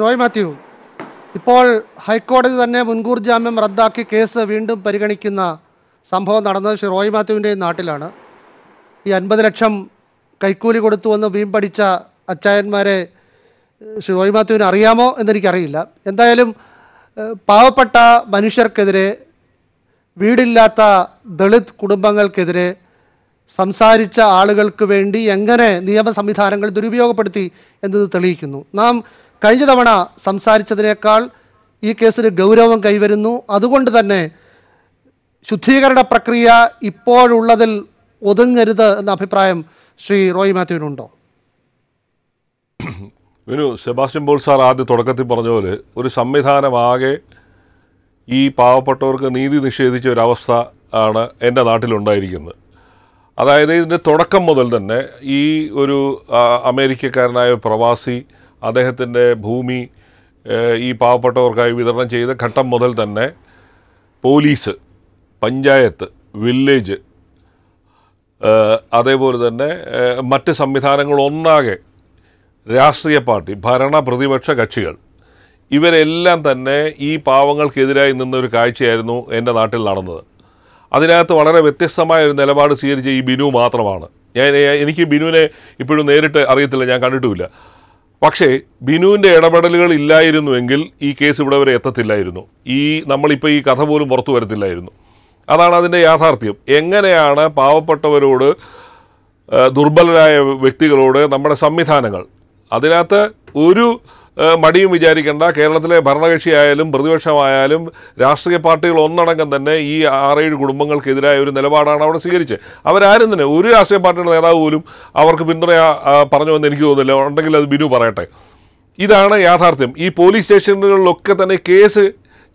റോയ് മാത്യു ഇപ്പോൾ ഹൈക്കോടതി തന്നെ മുൻകൂർ ജാമ്യം റദ്ദാക്കി കേസ് വീണ്ടും പരിഗണിക്കുന്ന സംഭവം നടന്നത് ശ്രീ റോയ് മാത്യുവിന്റെ നാട്ടിലാണ്. ഈ അൻപത് ലക്ഷം കൈക്കൂലി കൊടുത്തു എന്ന് വീം പഠിച്ച അച്ചായന്മാരെ ശ്രീ റോയ് മാത്യുവിന് അറിയാമോ എന്നെനിക്കറിയില്ല. എന്തായാലും പാവപ്പെട്ട മനുഷ്യർക്കെതിരെ വീടില്ലാത്ത ദളിത് കുടുംബങ്ങൾക്കെതിരെ സംസാരിച്ച ആളുകൾക്ക് വേണ്ടി എങ്ങനെ നിയമ സംവിധാനങ്ങൾ ദുരുപയോഗപ്പെടുത്തി എന്നത് തെളിയിക്കുന്നു. നാം കഴിഞ്ഞ തവണ സംസാരിച്ചതിനേക്കാൾ ഈ കേസിന് ഗൗരവം കൈവരുന്നു. അതുകൊണ്ട് തന്നെ ശുദ്ധീകരണ പ്രക്രിയ ഇപ്പോഴുള്ളതിൽ ഒതുങ്ങരുത് എന്ന അഭിപ്രായം ശ്രീ റോയ് മാത്യുവിനുണ്ടോ? വിനു സെബാസ്റ്റ്യൻ ബോൾ സാർ ആദ്യ തുടക്കത്തിൽ പറഞ്ഞ പോലെ ഒരു സംവിധാനമാകെ ഈ പാവപ്പെട്ടവർക്ക് നീതി നിഷേധിച്ച ഒരവസ്ഥ ആണ് എന്റെ നാട്ടിലുണ്ടായിരിക്കുന്നത്. അതായത് ഇതിന്റെ തുടക്കം മുതൽ തന്നെ ഈ ഒരു അമേരിക്കക്കാരനായ പ്രവാസി അദ്ദേഹത്തിന്റെ ഭൂമി ഈ പാവപ്പെട്ടവർക്കായി വിതരണം ചെയ്ത ഘട്ടം മുതൽ തന്നെ പോലീസ് പഞ്ചായത്ത് വില്ലേജ് അതേപോലെ തന്നെ മറ്റ് സംവിധാനങ്ങളൊന്നാകെ രാഷ്ട്രീയ പാർട്ടി ഭരണ പ്രതിപക്ഷ കക്ഷികൾ ഇവരെല്ലാം തന്നെ ഈ പാവങ്ങൾക്കെതിരായി നിന്നൊരു കാഴ്ചയായിരുന്നു എന്റെ നാട്ടിൽ നടന്നത്. അതിനകത്ത് വളരെ വ്യത്യസ്തമായ ഒരു നിലപാട് സ്വീകരിച്ച ഈ ബിനു മാത്രമാണ്. ഞാൻ എനിക്ക് ബിനുവിനെ ഇപ്പോഴും നേരിട്ട് അറിയത്തില്ല ഞാൻ കണ്ടിട്ടുമില്ല. പക്ഷേ ബിനുവിന്റെ ഇടപെടലുകൾ ഇല്ലായിരുന്നുവെങ്കിൽ ഈ കേസ് ഇവിടെ വരെ എത്തത്തില്ലായിരുന്നു. ഈ നമ്മളിപ്പോൾ ഈ കഥ പോലും പുറത്തു വരത്തില്ലായിരുന്നു. അതാണ് അതിന്റെ യാഥാർത്ഥ്യം. എങ്ങനെയാണ് പാവപ്പെട്ടവരോട് ദുർബലരായ വ്യക്തികളോട് നമ്മുടെ സംവിധാനങ്ങൾ? അതിനകത്ത് ഒരു മടിയും വിചാരിക്കേണ്ട. കേരളത്തിലെ ഭരണകക്ഷിയായാലും പ്രതിപക്ഷമായാലും രാഷ്ട്രീയ പാർട്ടികൾ ഒന്നടങ്കം തന്നെ ഈ ആറേഴ് കുടുംബങ്ങൾക്കെതിരായ ഒരു നിലപാടാണ് അവിടെ സ്വീകരിച്ചത്. അവരാരും തന്നെ ഒരു രാഷ്ട്രീയ പാർട്ടിയുടെ നേതാവ് പോലും അവർക്ക് പിന്തുണ പറഞ്ഞു എന്ന് എനിക്ക് തോന്നുന്നില്ല. ഉണ്ടെങ്കിൽ അത് ബിനു പറയട്ടെ. ഇതാണ് യാഥാർത്ഥ്യം. ഈ പോലീസ് സ്റ്റേഷനുകളിലൊക്കെ തന്നെ case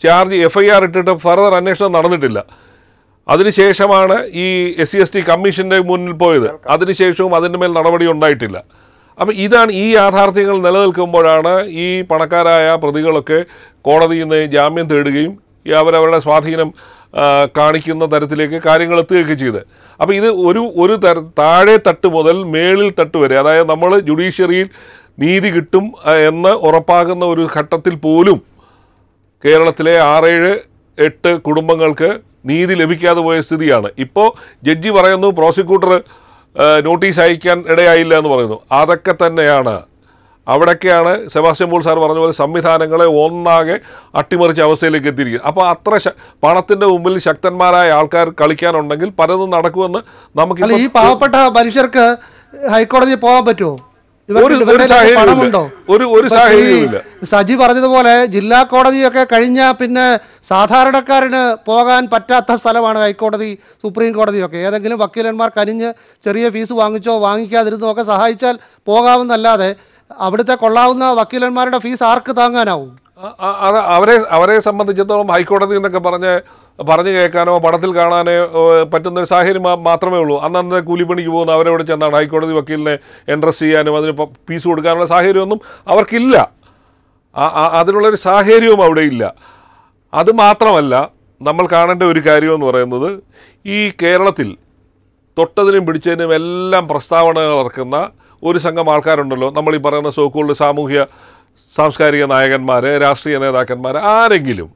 charge F I R ഇട്ടിട്ട് ഫർദർ അന്വേഷണം നടന്നിട്ടില്ല. അതിനുശേഷമാണ് ഈ എസ് സി എസ് ടി കമ്മീഷന്റെ മുന്നിൽ പോയത്. അതിനുശേഷവും അതിന്റെ മേൽ നടപടി ഉണ്ടായിട്ടില്ല. അപ്പം ഇതാണ് ഈ യാഥാർത്ഥ്യങ്ങൾ നിലനിൽക്കുമ്പോഴാണ് ഈ പണക്കാരായ പ്രതികളൊക്കെ കോടതിയിൽ നിന്ന് ജാമ്യം തേടുകയും അവരവരുടെ സ്വാധീനം കാണിക്കുന്ന തരത്തിലേക്ക് കാര്യങ്ങൾ എത്തുകയൊക്കെ ചെയ്ത് അപ്പോൾ ഇത് ഒരു ഒരു തര താഴെ തട്ട് മുതൽ മേളിൽ തട്ട് വരെ അതായത് നമ്മൾ ജുഡീഷ്യറിയിൽ നീതി കിട്ടും എന്ന് ഉറപ്പാകുന്ന ഒരു ഘട്ടത്തിൽ പോലും കേരളത്തിലെ ആറേഴ് എട്ട് കുടുംബങ്ങൾക്ക് നീതി ലഭിക്കാതെ പോയ സ്ഥിതിയാണ്. ഇപ്പോൾ ജഡ്ജി പറയുന്നു പ്രോസിക്യൂട്ടർ നോട്ടീസ് അയക്കാൻ ഇടയായില്ല എന്ന് പറയുന്നു. അതൊക്കെ തന്നെയാണ്. അവിടൊക്കെയാണ് സെബാസ്റ്റ്യൻ പോൾ സാർ പറഞ്ഞ പോലെ സംവിധാനങ്ങളെ ഒന്നാകെ അട്ടിമറിച്ച അവസ്ഥയിലേക്ക് എത്തിയിരിക്കുന്നത്. അപ്പോൾ അത്ര പണത്തിന്റെ മുമ്പിൽ ശക്തന്മാരായ ആൾക്കാർ കളിക്കാനുണ്ടെങ്കിൽ പലതും നടക്കുമെന്ന് നമുക്ക് ഈ പാവപ്പെട്ട മനുഷ്യർക്ക് ഹൈക്കോടതിയിൽ പോകാൻ പറ്റുമോ? സജി പറഞ്ഞതുപോലെ ജില്ലാ കോടതിയൊക്കെ കഴിഞ്ഞ പിന്നെ സാധാരണക്കാരന് പോകാൻ പറ്റാത്ത സ്ഥലമാണ് ഹൈക്കോടതി സുപ്രീം കോടതിയൊക്കെ. ഏതെങ്കിലും വക്കീലന്മാർ കനിഞ്ഞ് ചെറിയ ഫീസ് വാങ്ങിച്ചോ വാങ്ങിക്കാതിരുന്നോ ഒക്കെ സഹായിച്ചാൽ പോകാവുന്നല്ലാതെ അവിടുത്തെ കൊള്ളാവുന്ന വക്കീലന്മാരുടെ ഫീസ് ആർക്ക് താങ്ങാനാവും? അത് അവരെ അവരെ സംബന്ധിച്ചിടത്തോളം ഹൈക്കോടതി എന്നൊക്കെ പറഞ്ഞ് പറഞ്ഞു കേൾക്കാനോ പടത്തിൽ കാണാനോ പറ്റുന്ന ഒരു സാഹചര്യം മാത്രമേ ഉള്ളൂ. അന്നന്ന് കൂലിപ്പണിക്ക് പോകുന്ന അവരെവിടെ ചെന്നാണ് ഹൈക്കോടതി വക്കീലിനെ എൻട്രസ്റ്റ് ചെയ്യാനും അതിന് പീസ് കൊടുക്കാനുള്ള സാഹചര്യമൊന്നും അവർക്കില്ല. അതിനുള്ളൊരു സാഹചര്യവും അവിടെ ഇല്ല. അത് മാത്രമല്ല നമ്മൾ കാണേണ്ട ഒരു കാര്യമെന്ന് പറയുന്നത് ഈ കേരളത്തിൽ തൊട്ടതിനും പിടിച്ചതിനും എല്ലാം പ്രസ്താവനകൾ ഇറക്കുന്ന ഒരു സംഘം ആൾക്കാരുണ്ടല്ലോ. നമ്മൾ ഈ പറയുന്ന സോക്കോൾഡ് സാമൂഹ്യ സാംസ്കാരിക നായകന്മാർ രാഷ്ട്രീയ നേതാക്കന്മാർ ആരെങ്കിലും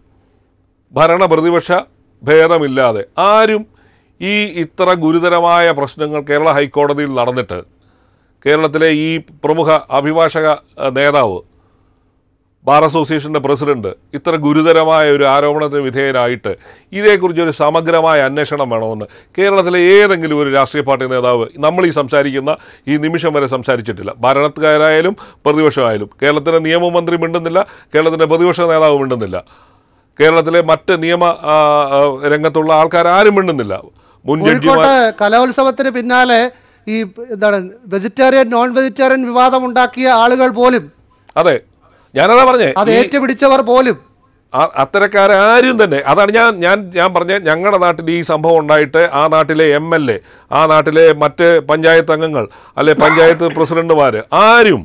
ഭരണ പ്രതിപക്ഷ ഭേദമില്ലാതെ ആരും ഈ ഇത്ര ഗുരുതരമായ പ്രശ്നങ്ങൾ കേരള ഹൈക്കോടതിയിൽ നടന്നിട്ട് കേരളത്തിലെ ഈ പ്രമുഖ അഭിഭാഷക നേതാവ് ബാർ അസോസിയേഷന്റെ പ്രസിഡന്റ് ഇത്ര ഗുരുതരമായ ഒരു ആരോപണത്തിന് വിധേയനായിട്ട് ഇതേക്കുറിച്ച് ഒരു സമഗ്രമായ അന്വേഷണം വേണമെന്ന് കേരളത്തിലെ ഏതെങ്കിലും ഒരു രാഷ്ട്രീയ പാർട്ടി നേതാവ് നമ്മൾ ഈ സംസാരിക്കുന്ന ഈ നിമിഷം വരെ സംസാരിച്ചിട്ടില്ല. ഭരണത്തുകാരായാലും പ്രതിപക്ഷമായാലും. കേരളത്തിലെ നിയമമന്ത്രി മിണ്ടുന്നില്ല കേരളത്തിന്റെ പ്രതിപക്ഷ നേതാവ് മിണ്ടുന്നില്ല. കേരളത്തിലെ മറ്റ് നിയമ രംഗത്തുള്ള ആൾക്കാർ ആരും മിണ്ടുന്നില്ല. മുൻ കലോത്സവത്തിന് പിന്നാലെ ഈ എന്താണ് വെജിറ്റേറിയൻ നോൺ വെജിറ്റേറിയൻ വിവാദം ഉണ്ടാക്കിയ ആളുകൾ പോലും അതെ. ഞാനതാ പറഞ്ഞേ അത് ഏറ്റുപിടിച്ചവർ പോലും. അത്തരക്കാരും തന്നെ. അതാണ് ഞാൻ ഞാൻ ഞാൻ പറഞ്ഞ ഞങ്ങളുടെ നാട്ടിൽ ഈ സംഭവം ഉണ്ടായിട്ട് ആ നാട്ടിലെ എം എൽ എ ആ നാട്ടിലെ മറ്റ് പഞ്ചായത്ത് അംഗങ്ങൾ അല്ലെ പഞ്ചായത്ത് പ്രസിഡന്റുമാർ ആരും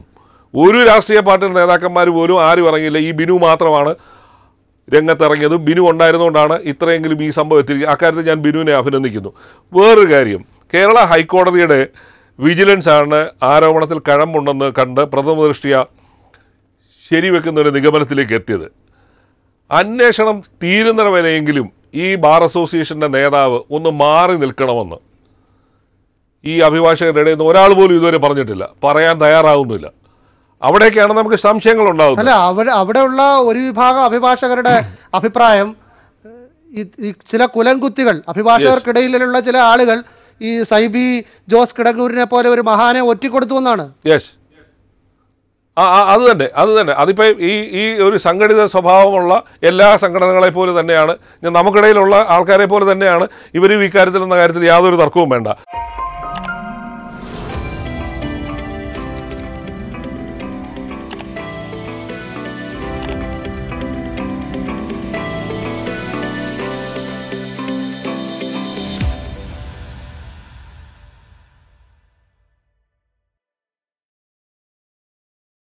ഒരു രാഷ്ട്രീയ പാർട്ടിയുടെ നേതാക്കന്മാർ പോലും ആരും ഇറങ്ങിയില്ല. ഈ ബിനു മാത്രമാണ് രംഗത്തിറങ്ങിയത്. ബിനു ഉണ്ടായിരുന്നുകൊണ്ടാണ് ഇത്രയെങ്കിലും ഈ സംഭവം എത്തിയിരിക്കുന്നത്. അക്കാര്യത്തിൽ ഞാൻ ബിനുവിനെ അഭിനന്ദിക്കുന്നു. വേറൊരു കാര്യം കേരള ഹൈക്കോടതിയുടെ വിജിലൻസ് ആണ് ആരോപണത്തിൽ കഴമ്പുണ്ടെന്ന് കണ്ട് പ്രഥമ ദൃഷ്ടിയ ശരിവെക്കുന്ന ഒരു നിഗമനത്തിലേക്ക് എത്തിയത്. അന്വേഷണം തീരുന്നവ വരെയെങ്കിലും ഈ ബാർ അസോസിയേഷന്റെ നേതാവ് ഒന്ന് മാറി നിൽക്കണമെന്ന്. ഈ അഭിഭാഷകരുടെ ഇടയിൽ നിന്ന് ഒരാൾ പോലും ഇതുവരെ പറഞ്ഞിട്ടില്ല. പറയാൻ തയ്യാറാവുന്നില്ല. അവിടേക്കാണ് നമുക്ക് സംശയങ്ങൾ ഉണ്ടാവുന്നത് അല്ല അവിടെ അവിടെയുള്ള ഒരു വിഭാഗം അഭിഭാഷകരുടെ അഭിപ്രായം ഈ ചില കുലംകുത്തികൾ അഭിഭാഷകർക്കിടയിലുള്ള ചില ആളുകൾ ഈ സൈബി ജോസ് കിടങ്ങൂരിനെ പോലെ ഒരു മഹാനെ ഒറ്റിക്കൊടുത്തു എന്നാണ്. യെസ് ആ അത് തന്നെ അത് തന്നെ. അതിപ്പോൾ ഈ ഈ ഒരു സംഘടിത സ്വഭാവമുള്ള എല്ലാ സംഘടനകളെ പോലെ തന്നെയാണ് നമുക്കിടയിലുള്ള ആൾക്കാരെ പോലെ തന്നെയാണ് ഇവരും ഇക്കാര്യത്തിൽ എന്ന കാര്യത്തിൽ യാതൊരു തർക്കവും വേണ്ട.